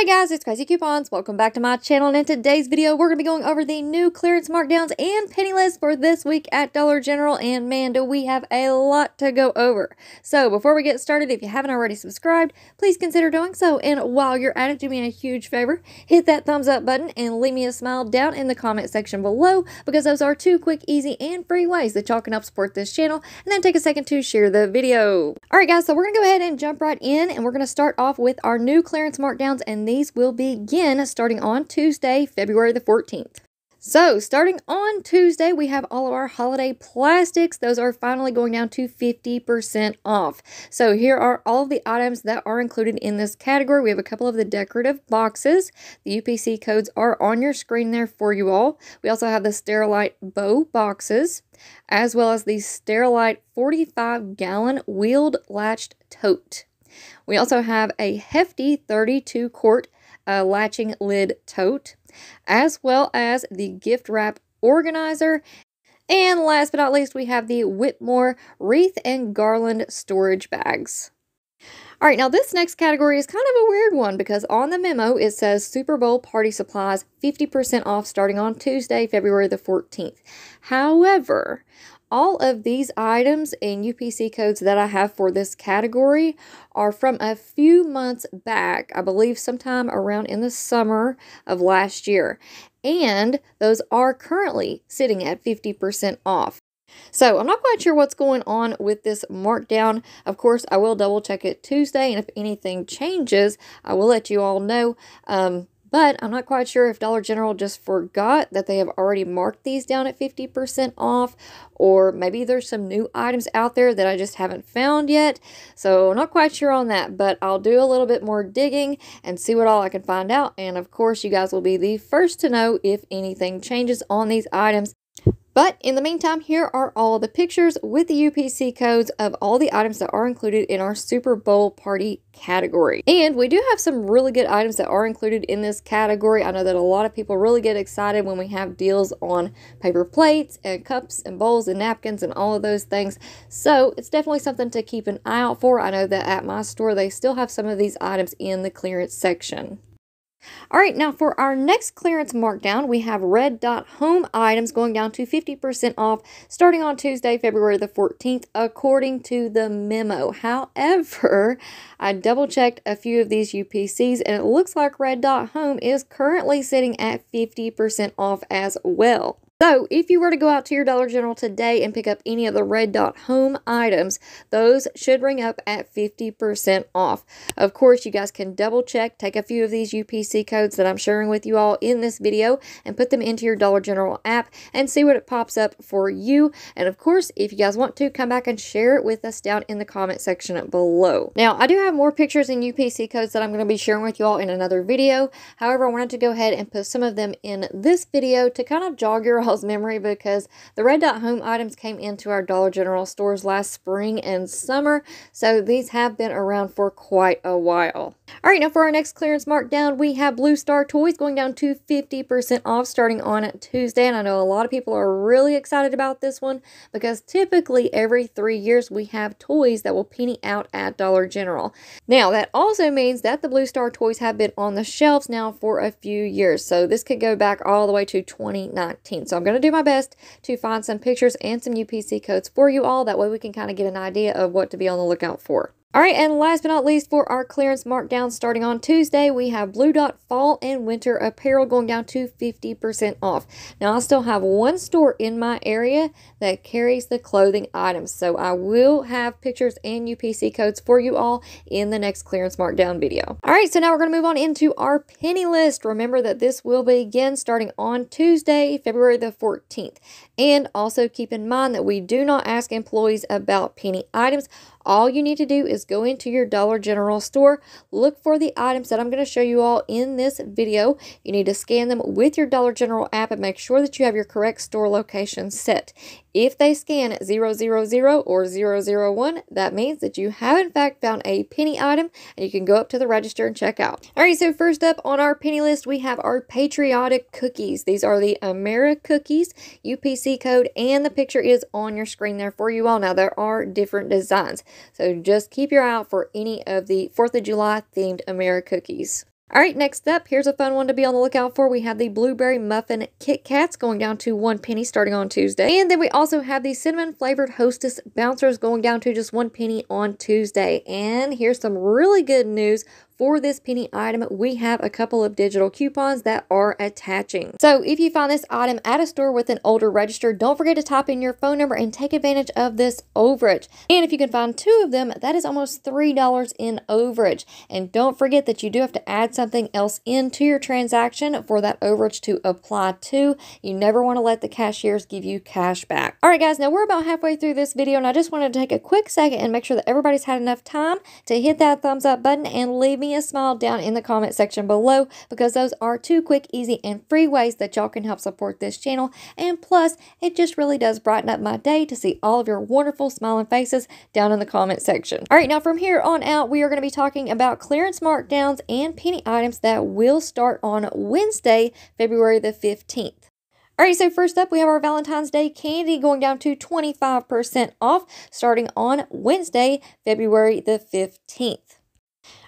Hey guys, it's Craz-E Coupons. Welcome back to my channel and in today's video we're going to be going over the new clearance markdowns and penny list for this week at Dollar General and man do we have a lot to go over. So before we get started, if you haven't already subscribed, please consider doing so and while you're at it, do me a huge favor, hit that thumbs up button and leave me a smile down in the comment section below because those are two quick, easy, and free ways that y'all can help support this channel and then take a second to share the video. Alright guys, so we're going to go ahead and jump right in and we're going to start off with our new clearance markdowns and these will begin starting on Tuesday, February the 14th. So, starting on Tuesday, we have all of our holiday plastics. Those are finally going down to 50% off. So, here are all of the items that are included in this category. We have a couple of the decorative boxes. The UPC codes are on your screen there for you all. We also have the Sterilite bow boxes, as well as the Sterilite 45 gallon wheeled latched tote. We also have a hefty 32 quart uh, latching lid tote, as well as the gift wrap organizer. And last but not least, we have the Whitmor wreath and garland storage bags. All right, now this next category is kind of a weird one because on the memo it says Super Bowl party supplies 50% off starting on Tuesday, February the 14th. However, all of these items and UPC codes that I have for this category are from a few months back, I believe sometime around in the summer of last year. And those are currently sitting at 50% off. So I'm not quite sure what's going on with this markdown. Of course, I will double check it Tuesday, and if anything changes, I will let you all know. Um, but I'm not quite sure if Dollar General just forgot that they have already marked these down at 50% off, or maybe there's some new items out there that I just haven't found yet. So, not quite sure on that, but I'll do a little bit more digging and see what all I can find out. And of course, you guys will be the first to know if anything changes on these items but in the meantime, here are all the pictures with the UPC codes of all the items that are included in our Super Bowl party category. And we do have some really good items that are included in this category. I know that a lot of people really get excited when we have deals on paper plates and cups and bowls and napkins and all of those things. So it's definitely something to keep an eye out for. I know that at my store, they still have some of these items in the clearance section. All right, now for our next clearance markdown, we have Red Dot Home items going down to 50% off starting on Tuesday, February the 14th, according to the memo. However, I double checked a few of these UPCs and it looks like Red Dot Home is currently sitting at 50% off as well. So, if you were to go out to your Dollar General today and pick up any of the Red Dot Home items, those should ring up at 50% off. Of course, you guys can double check, take a few of these UPC codes that I'm sharing with you all in this video and put them into your Dollar General app and see what it pops up for you. And of course, if you guys want to, come back and share it with us down in the comment section below. Now, I do have more pictures and UPC codes that I'm going to be sharing with you all in another video. However, I wanted to go ahead and put some of them in this video to kind of jog your memory because the Red Dot Home items came into our Dollar General stores last spring and summer, so these have been around for quite a while. All right, now for our next clearance markdown, we have Blue Star Toys going down to 50% off starting on Tuesday, and I know a lot of people are really excited about this one because typically every three years we have toys that will penny out at Dollar General. Now, that also means that the Blue Star toys have been on the shelves now for a few years, so this could go back all the way to 2019. So I'm going to do my best to find some pictures and some UPC codes for you all. That way we can kind of get an idea of what to be on the lookout for. All right, and last but not least, for our clearance markdown starting on Tuesday, we have Blue Dot Fall and Winter Apparel going down to 50% off. Now, I still have one store in my area that carries the clothing items, so I will have pictures and UPC codes for you all in the next clearance markdown video. All right, so now we're going to move on into our penny list. Remember that this will begin starting on Tuesday, February the 14th. And also keep in mind that we do not ask employees about penny items. All you need to do is go into your Dollar General store, look for the items that I'm going to show you all in this video. You need to scan them with your Dollar General app and make sure that you have your correct store location set. If they scan 000 or 001, that means that you have in fact found a penny item and you can go up to the register and check out. All right, so first up on our penny list, we have our patriotic cookies. These are the Ameri cookies, UPC code, and the picture is on your screen there for you all. Now, there are different designs, so just keep your eye out for any of the 4th of July themed Ameri cookies. All right, next up, here's a fun one to be on the lookout for. We have the Blueberry Muffin Kit Kats going down to one penny starting on Tuesday. And then we also have the Cinnamon Flavored Hostess Bouncers going down to just one penny on Tuesday. And here's some really good news for this penny item, we have a couple of digital coupons that are attaching. So if you find this item at a store with an older register, don't forget to type in your phone number and take advantage of this overage. And if you can find two of them, that is almost $3 in overage. And don't forget that you do have to add something else into your transaction for that overage to apply to. You never want to let the cashiers give you cash back. All right, guys, now we're about halfway through this video, and I just wanted to take a quick second and make sure that everybody's had enough time to hit that thumbs up button and leave me a smile down in the comment section below because those are two quick, easy, and free ways that y'all can help support this channel. And plus, it just really does brighten up my day to see all of your wonderful smiling faces down in the comment section. All right, now from here on out, we are going to be talking about clearance markdowns and penny items that will start on Wednesday, February the 15th. All right, so first up, we have our Valentine's Day candy going down to 25% off starting on Wednesday, February the 15th.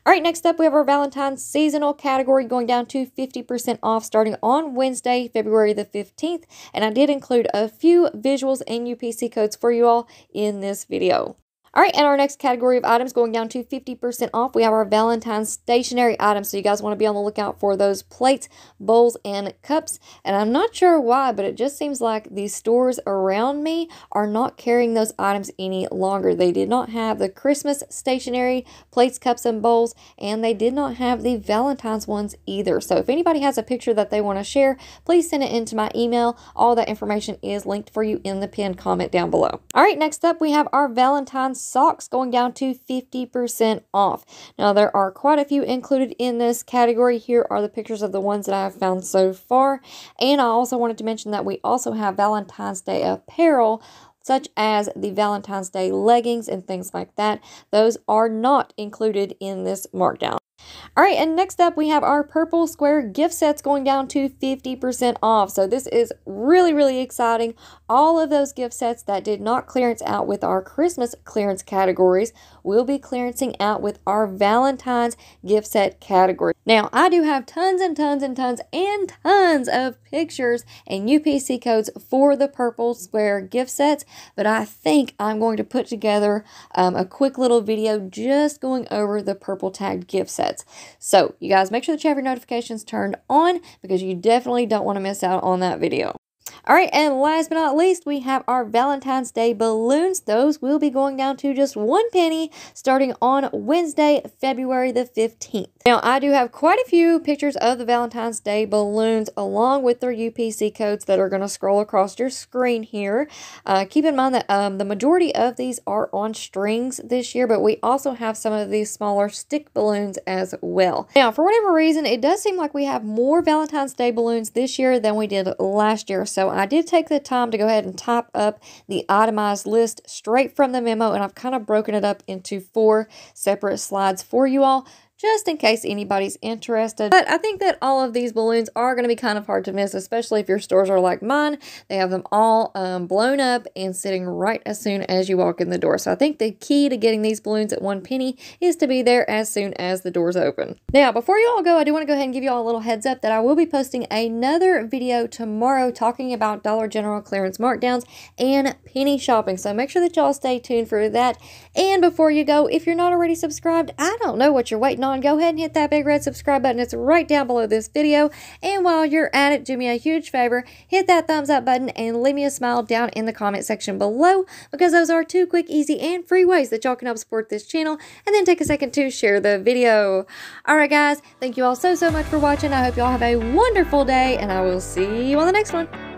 All right, next up, we have our Valentine's seasonal category going down to 50% off starting on Wednesday, February the 15th. And I did include a few visuals and UPC codes for you all in this video. All right, and our next category of items going down to 50% off, we have our Valentine's stationery items. So you guys want to be on the lookout for those plates, bowls, and cups. And I'm not sure why, but it just seems like these stores around me are not carrying those items any longer. They did not have the Christmas stationery plates, cups, and bowls, and they did not have the Valentine's ones either. So if anybody has a picture that they want to share, please send it into my email. All that information is linked for you in the pinned comment down below. All right, next up, we have our Valentine's socks going down to 50% off. Now, there are quite a few included in this category. Here are the pictures of the ones that I have found so far. And I also wanted to mention that we also have Valentine's Day apparel such as the Valentine's Day leggings and things like that. Those are not included in this markdown. All right, and next up we have our purple square gift sets going down to 50% off. So this is really, really exciting. All of those gift sets that did not clearance out with our Christmas clearance categories will be clearancing out with our Valentine's gift set category. Now, I do have tons and tons and tons and tons of pictures and UPC codes for the purple square gift sets, but I think I'm going to put together um, a quick little video just going over the purple tagged gift sets. So, you guys make sure that you have your notifications turned on because you definitely don't want to miss out on that video. All right, and last but not least, we have our Valentine's Day balloons. Those will be going down to just one penny starting on Wednesday, February the 15th. Now, I do have quite a few pictures of the Valentine's Day balloons along with their UPC codes that are going to scroll across your screen here. Uh, keep in mind that um, the majority of these are on strings this year, but we also have some of these smaller stick balloons as well. Now, for whatever reason, it does seem like we have more Valentine's Day balloons this year than we did last year. So I did take the time to go ahead and type up the itemized list straight from the memo, and I've kind of broken it up into four separate slides for you all just in case anybody's interested. But I think that all of these balloons are going to be kind of hard to miss, especially if your stores are like mine. They have them all um, blown up and sitting right as soon as you walk in the door. So I think the key to getting these balloons at one penny is to be there as soon as the doors open. Now, before you all go, I do want to go ahead and give you all a little heads up that I will be posting another video tomorrow talking about Dollar General clearance markdowns and penny shopping. So make sure that y'all stay tuned for that. And before you go, if you're not already subscribed, I don't know what you're waiting on on, go ahead and hit that big red subscribe button. It's right down below this video. And while you're at it, do me a huge favor, hit that thumbs up button and leave me a smile down in the comment section below because those are two quick, easy, and free ways that y'all can help support this channel. And then take a second to share the video. Alright guys, thank you all so, so much for watching. I hope y'all have a wonderful day and I will see you on the next one.